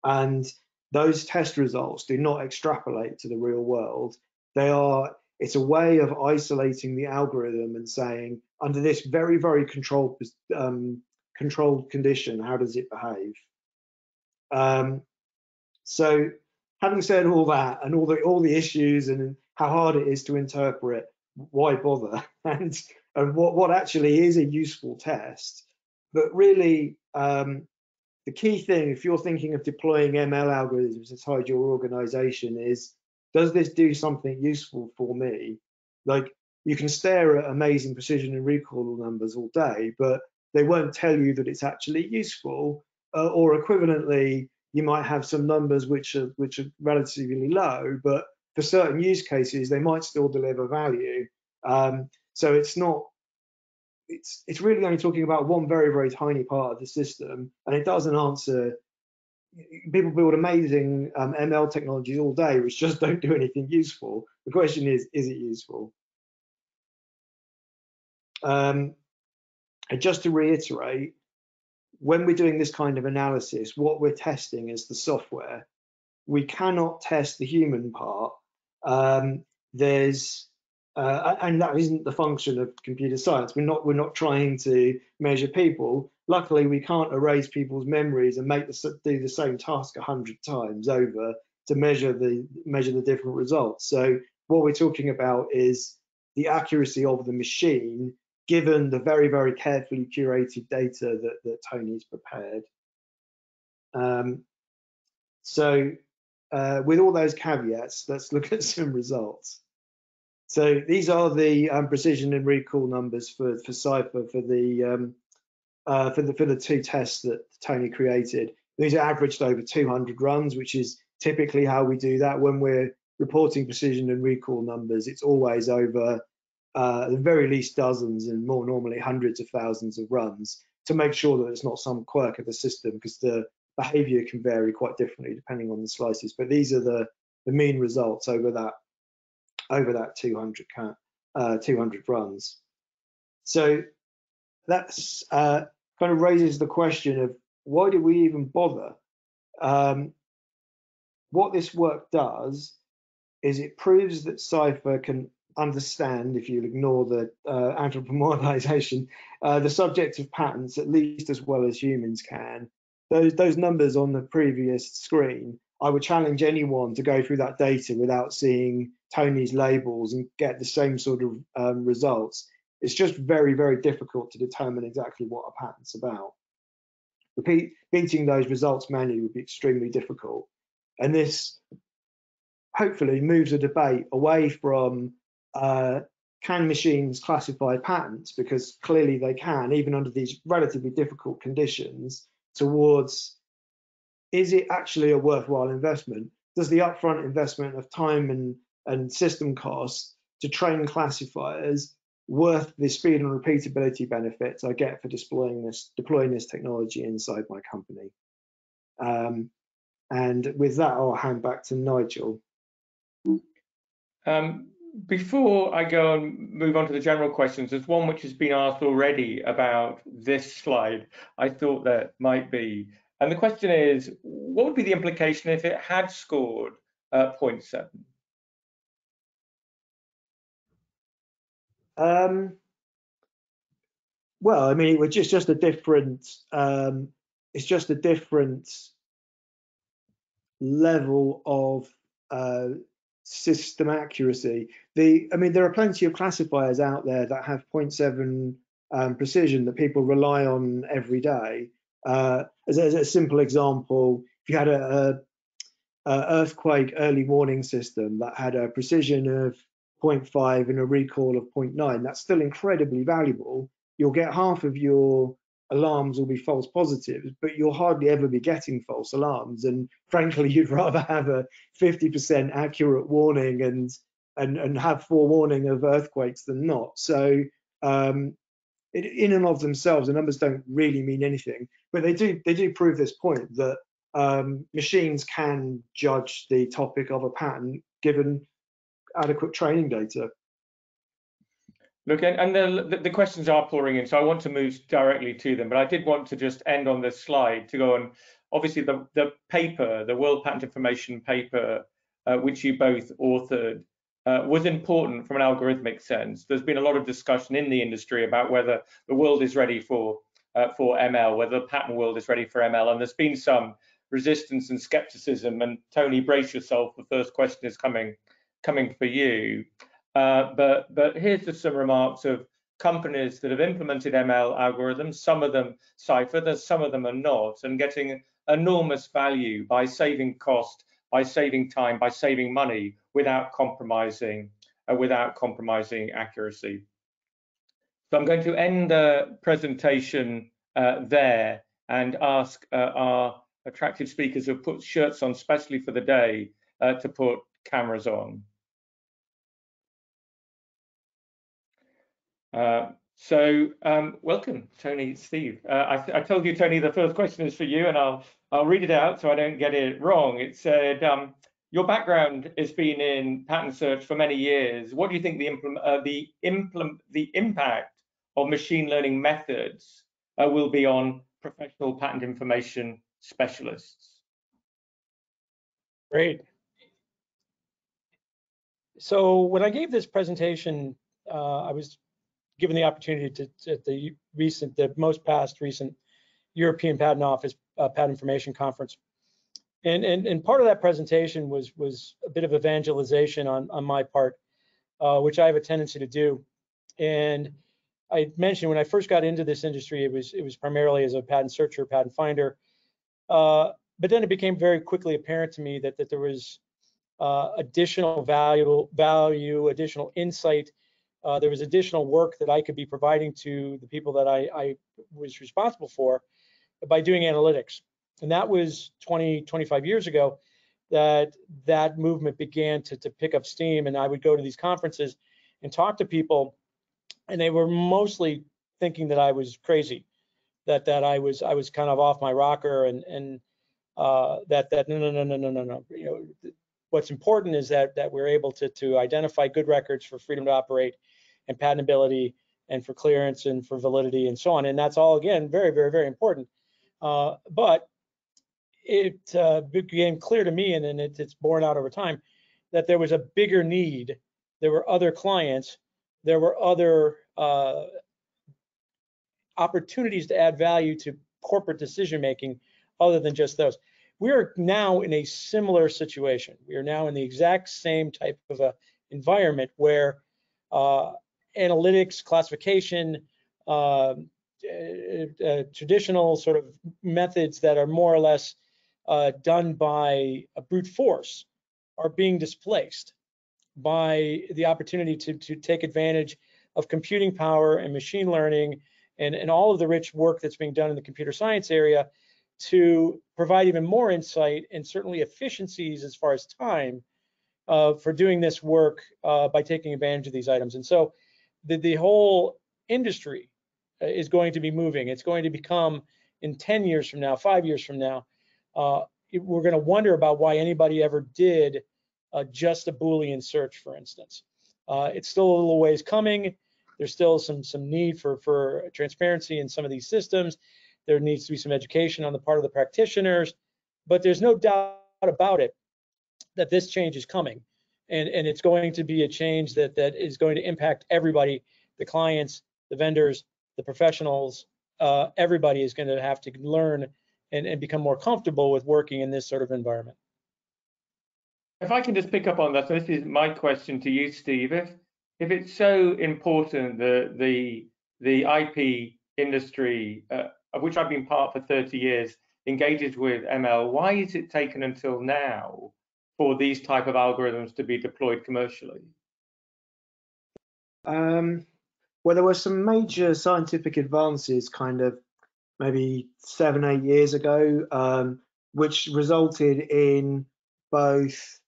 [SPEAKER 3] And those test results do not extrapolate to the real world. They are, it's a way of isolating the algorithm and saying, under this very, very controlled, um, controlled condition, how does it behave? Um, so having said all that and all the all the issues and how hard it is to interpret, why bother? And and what what actually is a useful test. But really, um, the key thing, if you're thinking of deploying ML algorithms inside your organization, is does this do something useful for me? Like you can stare at amazing precision and recall numbers all day, but they won't tell you that it's actually useful. Uh, or equivalently, you might have some numbers which are which are relatively low, but for certain use cases, they might still deliver value. Um, so it's not, it's it's really only talking about one very very tiny part of the system, and it doesn't answer. People build amazing um, ML technologies all day, which just don't do anything useful. The question is, is it useful? Um, and just to reiterate, when we're doing this kind of analysis, what we're testing is the software. We cannot test the human part. Um, there's uh, and that isn't the function of computer science. We're not we're not trying to measure people. Luckily, we can't erase people's memories and make the, do the same task a hundred times over to measure the measure the different results. So what we're talking about is the accuracy of the machine given the very, very carefully curated data that, that Tony's prepared. Um, so uh, with all those caveats, let's look at some results. So these are the um, precision and recall numbers for, for Cipher for the, um, uh, for the for the two tests that Tony created. These are averaged over 200 runs, which is typically how we do that when we're reporting precision and recall numbers. It's always over uh, the very least dozens and more normally hundreds of thousands of runs to make sure that it's not some quirk of the system because the behavior can vary quite differently depending on the slices. But these are the, the mean results over that over that 200 uh, 200 runs. So that's uh, kind of raises the question of why do we even bother? Um, what this work does is it proves that Cipher can understand, if you ignore the uh, anthropomorphization, uh, the subject of patents at least as well as humans can. Those, those numbers on the previous screen, I would challenge anyone to go through that data without seeing Tony's labels and get the same sort of um, results. It's just very, very difficult to determine exactly what a patent's about. Repeat, beating those results manually would be extremely difficult. And this hopefully moves the debate away from uh, can machines classify patents? Because clearly they can, even under these relatively difficult conditions, towards is it actually a worthwhile investment? Does the upfront investment of time and, and system costs to train classifiers worth the speed and repeatability benefits I get for deploying this deploying this technology inside my company? Um, and with that, I'll hand back to Nigel.
[SPEAKER 1] Um, before I go and move on to the general questions, there's one which has been asked already about this slide. I thought that might be. And the question is, what would be the implication if it had scored uh, 0.7?
[SPEAKER 3] Um, well, I mean, it was just just a different. Um, it's just a different level of uh, system accuracy. The, I mean, there are plenty of classifiers out there that have 0.7 um, precision that people rely on every day. Uh, as, as, a simple example, if you had a, a, a, earthquake early warning system that had a precision of 0.5 and a recall of 0.9, that's still incredibly valuable. You'll get half of your alarms will be false positives, but you'll hardly ever be getting false alarms. And frankly, you'd rather have a 50% accurate warning and and and have forewarning of earthquakes than not. So um, it, in and of themselves, the numbers don't really mean anything, but they do they do prove this point that um, machines can judge the topic of a patent given adequate training data.
[SPEAKER 1] Look, and, and the, the questions are pouring in, so I want to move directly to them, but I did want to just end on this slide to go on. Obviously, the, the paper, the World Patent Information paper, uh, which you both authored, uh, was important from an algorithmic sense. There's been a lot of discussion in the industry about whether the world is ready for uh, for ML, whether the patent world is ready for ML, and there's been some resistance and skepticism. And Tony, brace yourself. The first question is coming coming for you. Uh, but but here's just some remarks of companies that have implemented ML algorithms. Some of them Cipher, there's some of them are not, and getting enormous value by saving cost, by saving time, by saving money without compromising uh, without compromising accuracy. So I'm going to end the presentation uh, there and ask uh, our attractive speakers who have put shirts on specially for the day uh, to put cameras on. Uh, so um, welcome, Tony, Steve. Uh, I, I, told you, Tony, the first question is for you, and I'll I'll read it out so I don't get it wrong. It said, um, your background has been in patent search for many years. What do you think the implement, uh, the implement, the impact of machine learning methods uh, will be on professional patent information specialists?
[SPEAKER 2] Great. So when I gave this presentation, uh, I was given the opportunity to, at the recent, the most past recent European Patent Office uh, Patent Information Conference. And, and, and part of that presentation was, was a bit of evangelization on, on my part, uh, which I have a tendency to do. And I mentioned when I first got into this industry, it was, it was primarily as a patent searcher, patent finder. Uh, but then it became very quickly apparent to me that, that there was uh, additional value, value, additional insight uh, there was additional work that I could be providing to the people that I, I, was responsible for by doing analytics. And that was 20, 25 years ago that that movement began to, to pick up steam. And I would go to these conferences and talk to people, and they were mostly thinking that I was crazy, that that I was I was kind of off my rocker, and and uh, that that no no no no no no no. You know, what's important is that that we're able to to identify good records for freedom to operate and patentability and for clearance and for validity and so on. And that's all again very very very important. Uh, but it uh, became clear to me, and then it, it's borne out over time, that there was a bigger need. There were other clients. There were other uh, opportunities to add value to corporate decision making other than just those we are now in a similar situation. We are now in the exact same type of a environment where uh, analytics, classification, uh, uh, traditional sort of methods that are more or less uh, done by a brute force are being displaced by the opportunity to, to take advantage of computing power and machine learning and, and all of the rich work that's being done in the computer science area to provide even more insight and certainly efficiencies as far as time uh, for doing this work uh, by taking advantage of these items. And so the, the whole industry uh, is going to be moving. It's going to become in 10 years from now, five years from now, uh, we're going to wonder about why anybody ever did uh, just a Boolean search, for instance. Uh, it's still a little ways coming. There's still some some need for for transparency in some of these systems. There needs to be some education on the part of the practitioners, but there's no doubt about it that this change is coming, and and it's going to be a change that that is going to impact everybody, the clients, the vendors, the professionals. Uh, everybody is going to have to learn and, and become more comfortable with working in this sort of environment.
[SPEAKER 1] If I can just pick up on that, so this is my question to you, Steve. If if it's so important that the the IP industry, uh, of which I've been part for 30 years, engages with ML, why is it taken until now for these type of algorithms to be deployed commercially?
[SPEAKER 3] Um, well, there were some major scientific advances, kind of maybe seven, eight years ago, um, which resulted in both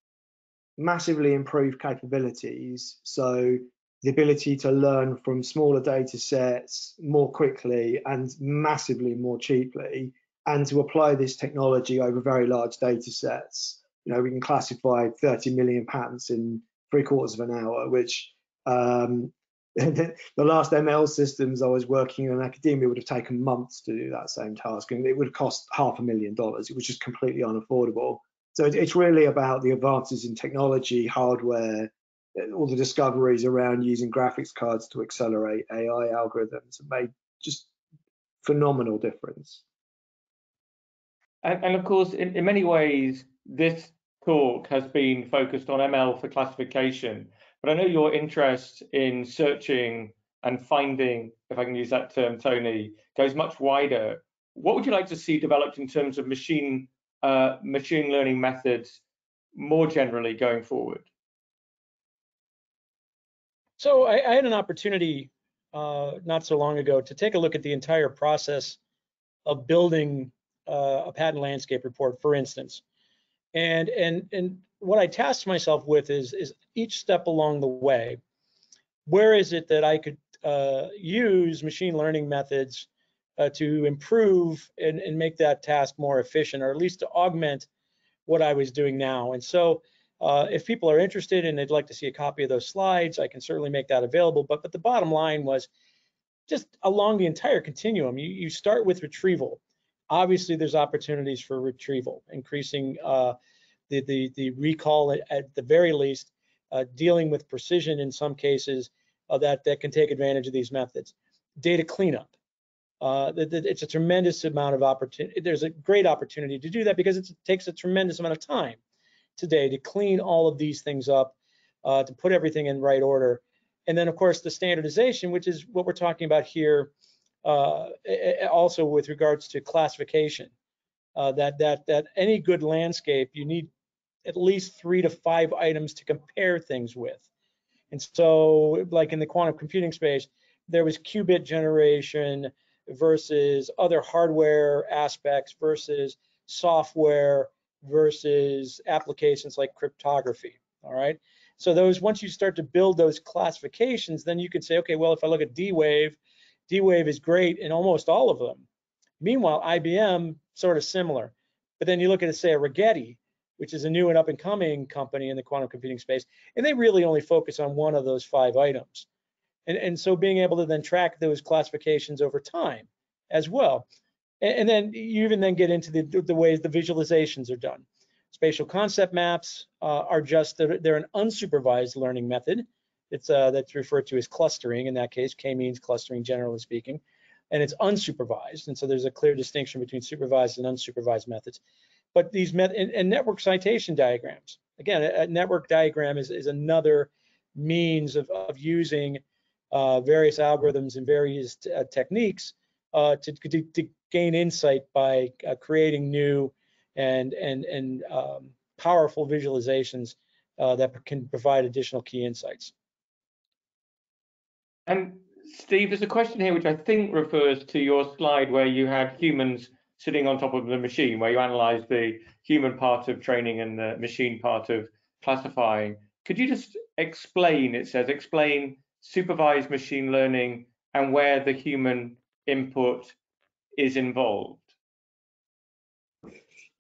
[SPEAKER 3] massively improved capabilities. So the ability to learn from smaller data sets more quickly and massively more cheaply, and to apply this technology over very large data sets. You know, we can classify 30 million patents in three quarters of an hour, which um, the last ML systems I was working in academia would have taken months to do that same task, and it would have cost half a million dollars. It was just completely unaffordable. So it's really about the advances in technology, hardware, all the discoveries around using graphics cards to accelerate AI algorithms have made just phenomenal difference.
[SPEAKER 1] And, and of course, in, in many ways, this talk has been focused on ML for classification, but I know your interest in searching and finding, if I can use that term, Tony, goes much wider. What would you like to see developed in terms of machine uh, machine learning methods more generally going forward?
[SPEAKER 2] So I, I had an opportunity uh, not so long ago to take a look at the entire process of building uh, a patent landscape report, for instance. And and and what I tasked myself with is is each step along the way, where is it that I could uh, use machine learning methods uh, to improve and, and make that task more efficient, or at least to augment what I was doing now. And so, uh, if people are interested and they'd like to see a copy of those slides, I can certainly make that available. But but the bottom line was just along the entire continuum. You you start with retrieval. Obviously, there's opportunities for retrieval, increasing uh, the, the the recall at, at the very least, uh, dealing with precision in some cases uh, that that can take advantage of these methods. Data cleanup uh, it's a tremendous amount of opportunity. There's a great opportunity to do that because it takes a tremendous amount of time today to clean all of these things up, uh, to put everything in right order. And then, of course, the standardization, which is what we're talking about here, also with regards to classification. Uh, that that that any good landscape, you need at least three to five items to compare things with. And so, like in the quantum computing space, there was qubit generation, versus other hardware aspects versus software versus applications like cryptography. All right. So those once you start to build those classifications, then you can say, okay, well, if I look at D-Wave, D-Wave is great in almost all of them. Meanwhile, IBM sort of similar. But then you look at, say, a Rigetti, which is a new and up and coming company in the quantum computing space, and they really only focus on one of those five items. And, and so being able to then track those classifications over time as well. And, and then you even then get into the, the ways the visualizations are done. Spatial concept maps uh, are just, they're, they're, an unsupervised learning method. It's uh, that's referred to as clustering in that case, K-means clustering generally speaking, and it's unsupervised. And so there's a clear distinction between supervised and unsupervised methods. But these met and, and network citation diagrams, again, a, a network diagram is, is another means of, of using uh, various algorithms and various uh, techniques uh, to, to, to, gain insight by uh, creating new and and and um, powerful visualizations uh, that can provide additional key insights.
[SPEAKER 1] And Steve, there's a question here which I think refers to your slide where you had humans sitting on top of the machine, where you analyze the human part of training and the machine part of classifying. Could you just explain, it says, explain supervised machine learning and where the human input is involved?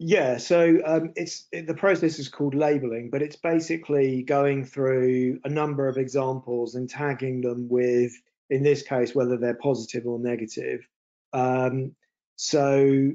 [SPEAKER 3] Yeah, so um, it's it, the process is called labeling, but it's basically going through a number of examples and tagging them with, in this case, whether they're positive or negative. Um, so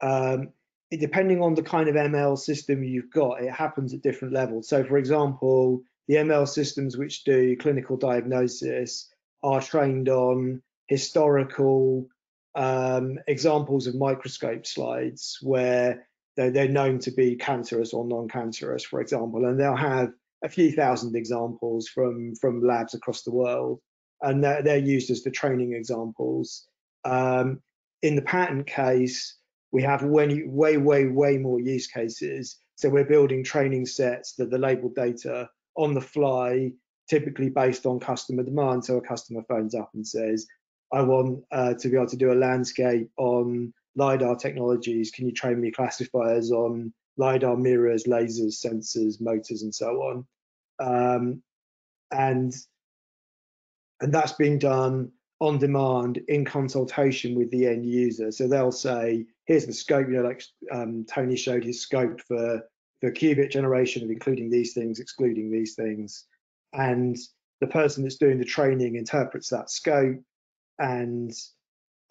[SPEAKER 3] um, it, depending on the kind of ML system you've got, it happens at different levels. So for example, the ML systems which do clinical diagnosis are trained on historical um, examples of microscope slides where they're, they're known to be cancerous or non-cancerous, for example, and they'll have a few thousand examples from from labs across the world, and they're, they're used as the training examples. Um, in the patent case, we have way, way, way, way more use cases. So we're building training sets that the labeled data on the fly, typically based on customer demand. So a customer phones up and says, I want uh, to be able to do a landscape on LiDAR technologies. Can you train me classifiers on LiDAR mirrors, lasers, sensors, motors, and so on? Um, and, and that's being done on demand in consultation with the end user. So they'll say, here's the scope, you know, like um, Tony showed his scope for, for qubit generation of including these things, excluding these things. And the person that's doing the training interprets that scope and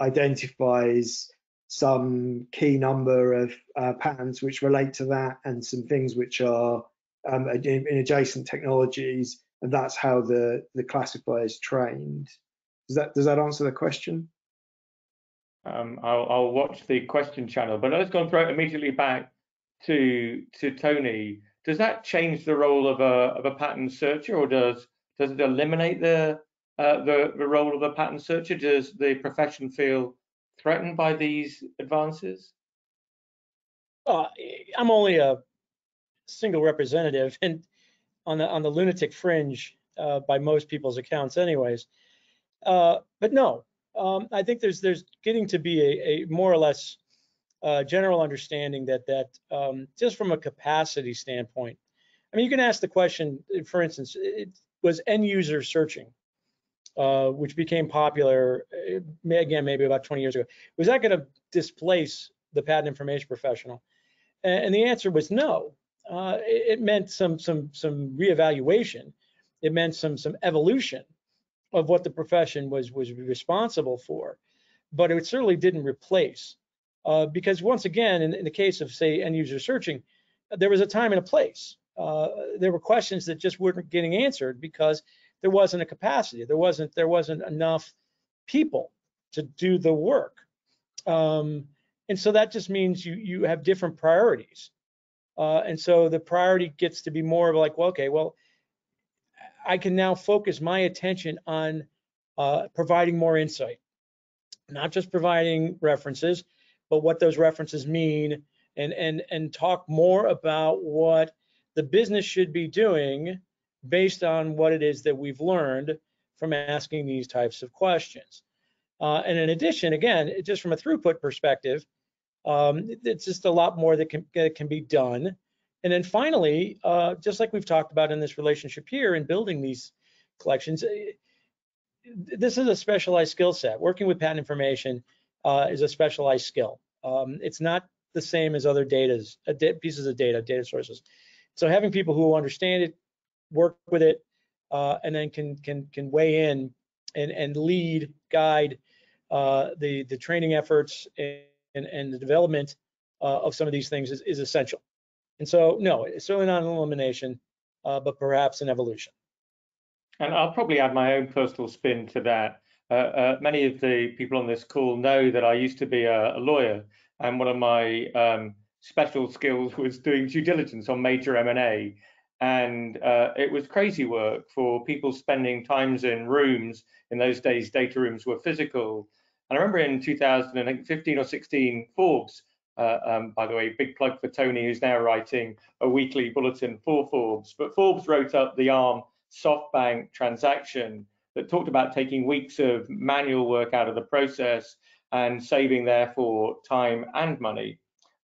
[SPEAKER 3] identifies some key number of uh, patents which relate to that and some things which are um, in, adjacent technologies and that's how the the classifier is trained. Does that does that answer the question?
[SPEAKER 1] Um, I'll, I'll, watch the question channel but let's go and throw it immediately back to to tony. Does that change the role of a of a patent searcher or does does it eliminate the uh, the, the role of the patent searcher? Does the profession feel threatened by these advances?
[SPEAKER 2] Uh, I'm only a single representative and on the on the lunatic fringe uh, by most people's accounts anyways. Uh, but no, um, I think there's there's getting to be a, a more or less uh, general understanding that that um, just from a capacity standpoint, I mean, you can ask the question, for instance, it was end user searching uh, which became popular uh, again maybe about 20 years ago. Was that going to displace the patent information professional? And, the answer was no. Uh, it, it, meant some some some reevaluation. It meant some some evolution of what the profession was was responsible for, but it certainly didn't replace. Uh, because once again, in, in, the case of say end user searching, there was a time and a place. Uh, there were questions that just weren't getting answered because there wasn't a capacity. There wasn't there wasn't enough people to do the work. Um, and so that just means you you have different priorities. Uh, and so the priority gets to be more of like, well, okay, well, I can now focus my attention on uh, providing more insight, not just providing references, but what those references mean, and and and talk more about what the business should be doing based on what it is that we've learned from asking these types of questions. Uh, and in addition, again, just from a throughput perspective, um, it's just a lot more that can, that can be done. And then finally, uh, just like we've talked about in this relationship here in building these collections, eh, this is a specialized skill set. Working with patent information uh, is a specialized skill. Um, it's not the same as other data, uh, pieces of data, data sources. So having people who understand it, work with it, uh, and then can can can weigh in and and lead, guide uh, the the training efforts and and the development uh, of some of these things is, is essential. And so, no, it's certainly not an elimination, uh, but perhaps an evolution.
[SPEAKER 1] And I'll probably add my own personal spin to that. Uh, uh, many of the people on this call know that I used to be a, a lawyer, and one of my um, special skills was doing due diligence on major M&A and uh, it was crazy work for people spending times in rooms. In those days, data rooms were physical. And I remember in 2015 or 16, Forbes, uh, um, by the way, big plug for Tony, who's now writing a weekly bulletin for Forbes. But Forbes wrote up the ARM SoftBank transaction that talked about taking weeks of manual work out of the process and saving, therefore, time and money.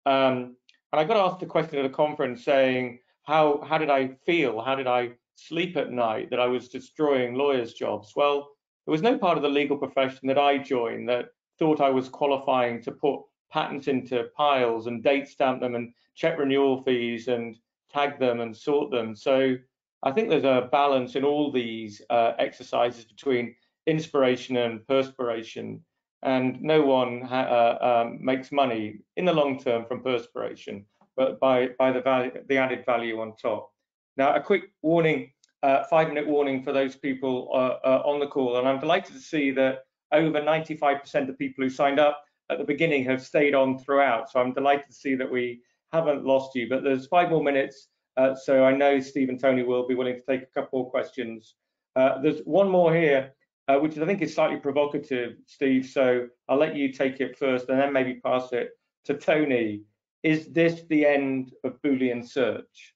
[SPEAKER 1] Um, and I got asked a question at a conference saying, how how did I feel? How did I sleep at night that I was destroying lawyers' jobs? Well, there was no part of the legal profession that I joined that thought I was qualifying to put patents into piles and date stamp them and check renewal fees and tag them and sort them. So I think there's a balance in all these uh, exercises between inspiration and perspiration, and no one uh, um, makes money in the long term from perspiration, but by by the value, the added value on top. Now, a quick warning, uh, five-minute warning for those people uh, uh, on the call, and I'm delighted to see that over 95% of people who signed up at the beginning have stayed on throughout. So I'm delighted to see that we haven't lost you. But there's five more minutes, uh, so I know Steve and Tony will be willing to take a couple more questions. Uh, there's one more here, uh, which I think is slightly provocative, Steve. So I'll let you take it first, and then maybe pass it to Tony. Is this the end of Boolean search?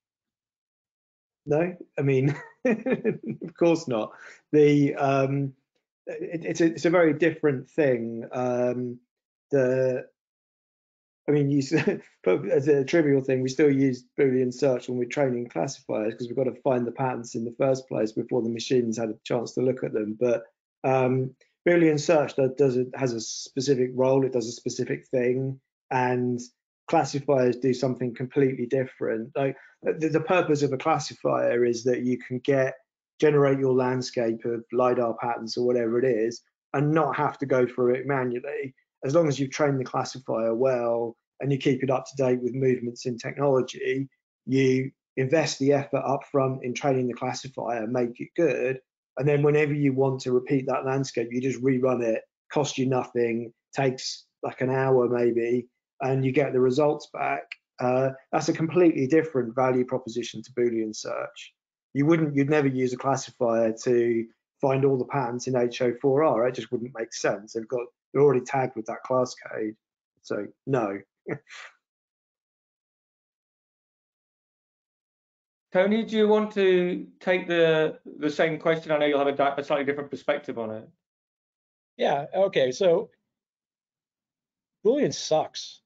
[SPEAKER 3] No, I mean, of course not. The um, it, it's a it's a very different thing. Um, the I mean, you as a trivial thing, we still use Boolean search when we're training classifiers because we've got to find the patents in the first place before the machines had a chance to look at them. But um, Boolean search does, does it has a specific role, it does a specific thing, and classifiers do something completely different. Like the, the purpose of a classifier is that you can get generate your landscape of lidar patents or whatever it is, and not have to go through it manually as long as you've trained the classifier well and you keep it up to date with movements in technology, you invest the effort up front in training the classifier, make it good, and then whenever you want to repeat that landscape, you just rerun it, cost you nothing, takes like an hour maybe, and you get the results back. Uh, that's a completely different value proposition to Boolean search. You wouldn't, you'd never use a classifier to find all the patents in H04R. It just wouldn't make sense. They've got they're already tagged with that class code. So no.
[SPEAKER 1] Tony, do you want to take the the same question? I know you'll have a, a slightly different perspective on it.
[SPEAKER 2] Yeah. Okay. So Boolean sucks.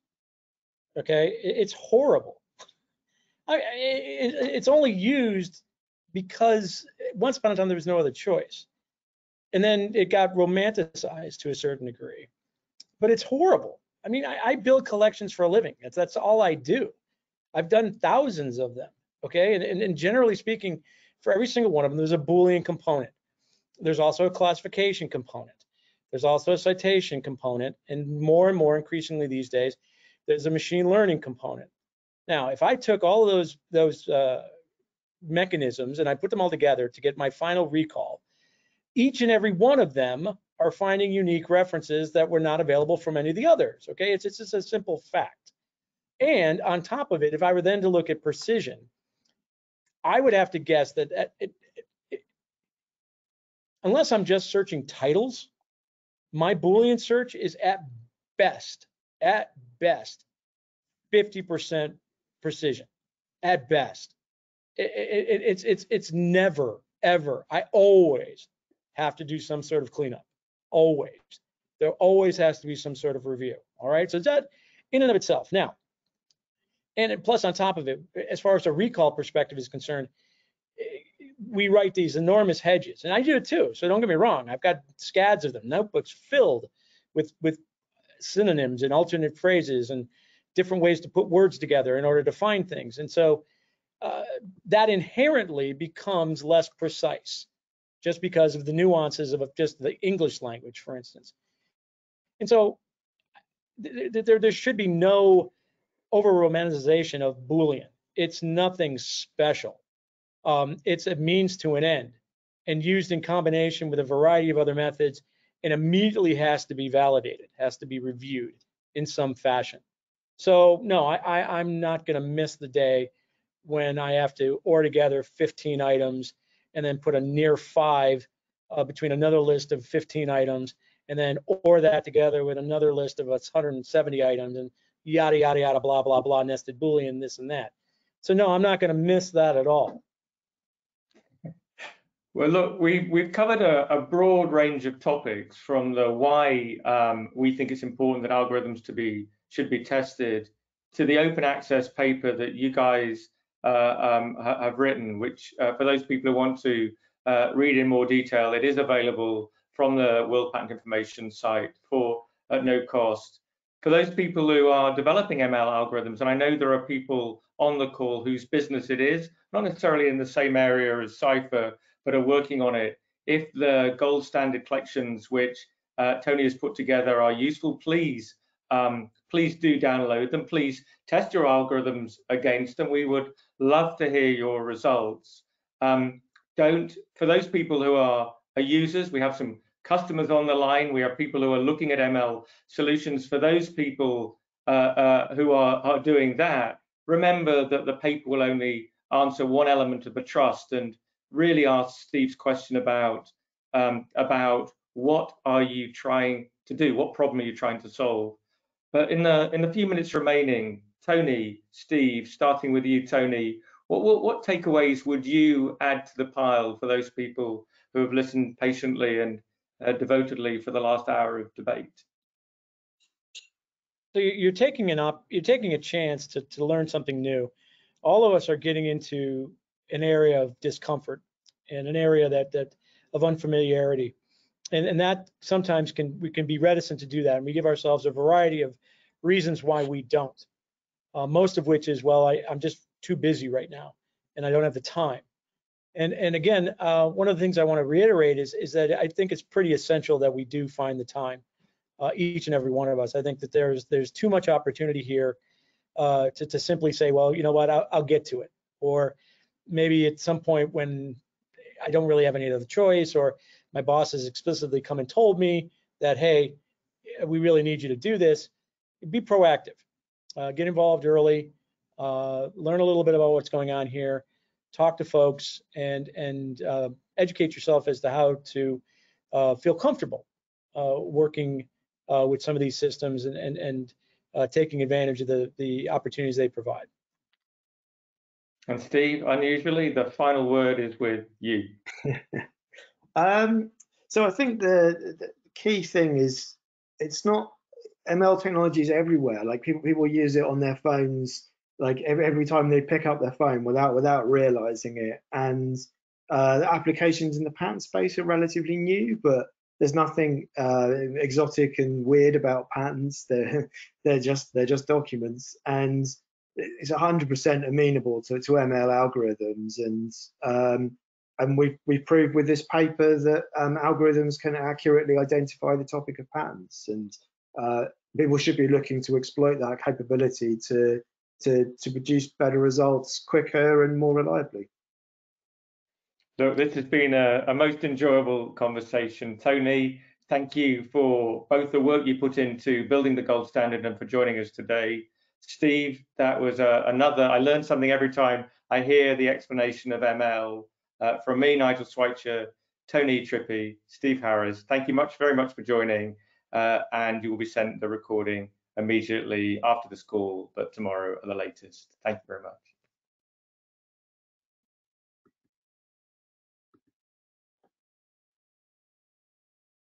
[SPEAKER 2] Okay, it's horrible. I, it, it's only used because once upon a time there was no other choice and then it got romanticized to a certain degree. But it's horrible. I mean, I, I build collections for a living. That's that's all I do. I've done thousands of them. Okay, and, and, and generally speaking, for every single one of them, there's a Boolean component. There's also a classification component. There's also a citation component, and more and more increasingly these days, there's a machine learning component. Now, if I took all of those those uh, mechanisms and I put them all together to get my final recall, each and every one of them are finding unique references that were not available from any of the others. Okay, it's, it's just a simple fact. And on top of it, if I were then to look at precision, I would have to guess that it, it, it, unless I'm just searching titles, my Boolean search is at best, at best, 50% precision, at best. it's it's it's never ever. I always have to do some sort of cleanup. Always. There always has to be some sort of review. All right. So that in and of itself. Now, and plus on top of it, as far as a recall perspective is concerned, eh, we write these enormous hedges, and I do it too. So don't get me wrong. I've got scads of them, notebooks filled with with synonyms and alternate phrases and different ways to put words together in order to find things. And so uh, that inherently becomes less precise just because of the nuances of just the English language, for instance. And so there, there should be no over romanticization of Boolean. It's nothing special. Um, it's a means to an end and used in combination with a variety of other methods and immediately has to be validated, has to be reviewed in some fashion. So no, I, I, I'm not going to miss the day when I have to OR together 15 items and then put a near five uh, between another list of 15 items and then OR that together with another list of 170 items and yada, yada, yada, blah, blah, blah, nested Boolean, this and that. So no, I'm not going to miss that at all.
[SPEAKER 1] Well, look, we've, we've covered a, a broad range of topics from the why um, we think it's important that algorithms to be should be tested to the open access paper that you guys uh, um, have written, which uh, for those people who want to uh, read in more detail, it is available from the World Patent Information site for at no cost. for those people who are developing ML algorithms, and I know there are people on the call whose business it is, not necessarily in the same area as Cipher, but are working on it. If the gold standard collections which uh, Tony has put together are useful, please um, please do download them. Please test your algorithms against them. We would love to hear your results. Um, don't, for those people who are, are users, we have some customers on the line. We have people who are looking at ML solutions. For those people uh, uh, who are, are doing that, remember that the paper will only answer one element of the trust and really ask Steve's question about um, about what are you trying to do? What problem are you trying to solve? But in the in the few minutes remaining, Tony, Steve, starting with you, Tony, what, what, what takeaways would you add to the pile for those people who have listened patiently and uh, devotedly for the last hour of debate?
[SPEAKER 2] So you're taking an op, you're taking a chance to to learn something new. All of us are getting into an area of discomfort and an area that that of unfamiliarity. And, and that sometimes can we can be reticent to do that and we give ourselves a variety of reasons why we don't. Uh, most of which is well I, i'm just too busy right now and i don't have the time. And and again uh, one of the things i want to reiterate is is that i think it's pretty essential that we do find the time uh, each and every one of us. I think that there's there's too much opportunity here uh, to, to simply say well you know what I'll, I'll get to it. Or maybe at some point when i don't really have any other choice or my boss has explicitly come and told me that, hey, we really need you to do this. Be proactive, uh, get involved early, uh, learn a little bit about what's going on here, talk to folks, and and uh, educate yourself as to how to uh, feel comfortable uh, working uh, with some of these systems and and and taking advantage of the the opportunities they provide.
[SPEAKER 1] And Steve, unusually, the final word is with you.
[SPEAKER 3] Um, so I think the, the, key thing is it's not ML technology is everywhere. Like people people use it on their phones like every, every time they pick up their phone without without realizing it. And uh, the applications in the patent space are relatively new, but there's nothing uh, exotic and weird about patents. They're they're just they're just documents, and it's 100% amenable to, to ML algorithms. And um, and we've, we've proved with this paper that um, algorithms can accurately identify the topic of patents and uh, people should be looking to exploit that capability to, to, to produce better results quicker and more reliably.
[SPEAKER 1] Look, this has been a, a most enjoyable conversation. Tony, thank you for both the work you put into building the gold standard and for joining us today. Steve, that was uh, another, I learned something every time I hear the explanation of ML uh, from me, Nigel Swycher, Tony Trippe, Steve Harris, thank you much very much for joining. Uh, and you will be sent the recording immediately after this call, but tomorrow at the latest. Thank you very much.